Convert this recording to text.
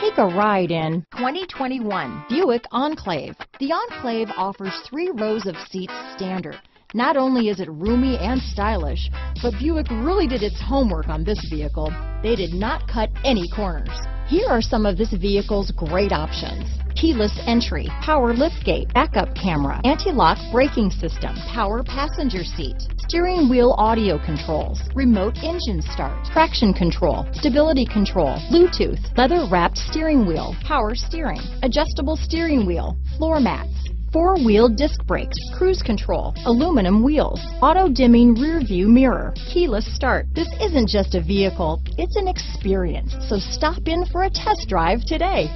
Take a ride in 2021 Buick Enclave. The Enclave offers three rows of seats standard. Not only is it roomy and stylish, but Buick really did its homework on this vehicle. They did not cut any corners. Here are some of this vehicle's great options. Keyless entry, power liftgate, backup camera, anti-lock braking system, power passenger seat, steering wheel audio controls, remote engine start, traction control, stability control, Bluetooth, leather wrapped steering wheel, power steering, adjustable steering wheel, floor mats, four-wheel disc brakes, cruise control, aluminum wheels, auto-dimming rear view mirror, keyless start. This isn't just a vehicle, it's an experience. So stop in for a test drive today.